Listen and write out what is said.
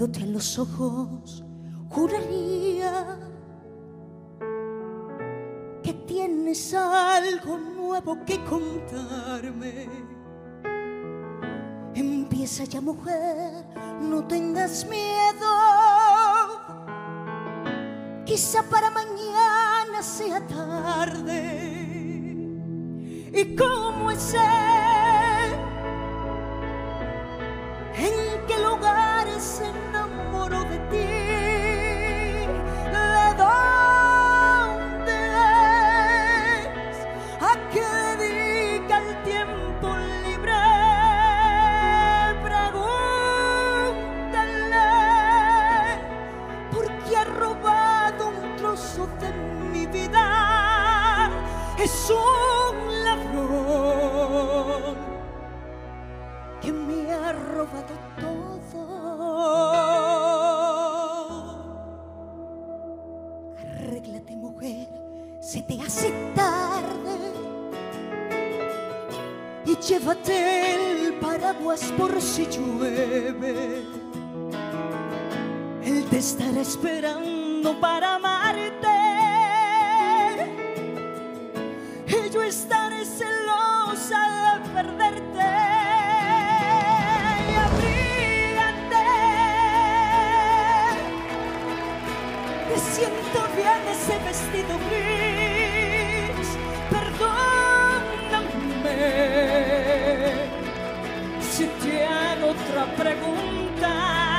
Viéndote a los ojos, juraría que tienes algo nuevo que contarme. Empieza ya mujer, no tengas miedo. Quizá para mañana sea tarde. ¿Y cómo es él? ¿En qué lugar se enamoró de ti? ¿De dónde es? ¿A qué dedica el tiempo libre? Pregúntale, porque ha robado un trozo de mi vida. Es un ladrón que me ha robado todo. se te hace tarde y llévate el paraguas por si llueve. Él te estará esperando para amarte. Y yo estaré me siento bien ese vestido gris. Perdóname si te otra pregunta.